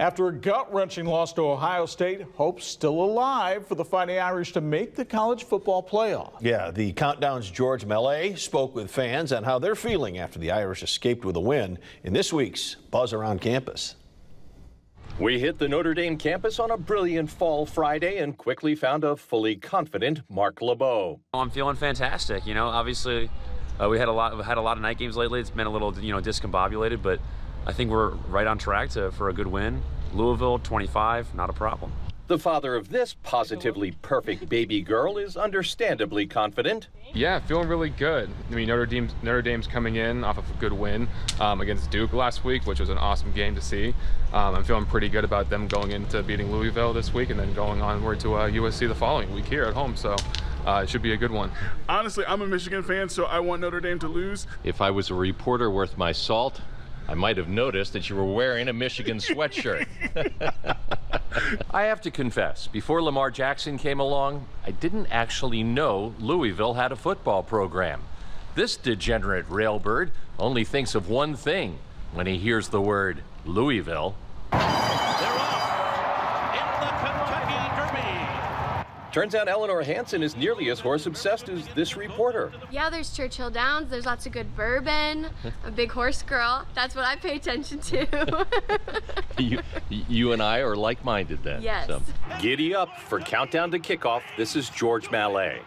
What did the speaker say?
After a gut-wrenching loss to Ohio State, hope's still alive for the Fighting Irish to make the college football playoff. Yeah, the Countdown's George Mallet spoke with fans on how they're feeling after the Irish escaped with a win in this week's Buzz Around Campus. We hit the Notre Dame campus on a brilliant fall Friday and quickly found a fully confident Mark LeBeau. I'm feeling fantastic. You know, obviously, uh, we had a lot had a lot of night games lately. It's been a little you know discombobulated, but I think we're right on track to for a good win. Louisville 25, not a problem. The father of this positively perfect baby girl is understandably confident. Yeah, feeling really good. I mean, Notre Dame's, Notre Dame's coming in off of a good win um, against Duke last week, which was an awesome game to see. Um, I'm feeling pretty good about them going into beating Louisville this week and then going onward to uh, USC the following week here at home. So uh, it should be a good one. Honestly, I'm a Michigan fan, so I want Notre Dame to lose. If I was a reporter worth my salt, I might have noticed that you were wearing a Michigan sweatshirt. I have to confess, before Lamar Jackson came along, I didn't actually know Louisville had a football program. This degenerate railbird only thinks of one thing when he hears the word Louisville. Turns out Eleanor Hanson is nearly as horse obsessed as this reporter. Yeah, there's Churchill Downs, there's lots of good bourbon, a big horse girl. That's what I pay attention to. you, you and I are like minded then. Yes. So. Giddy up for Countdown to Kickoff. This is George Mallet.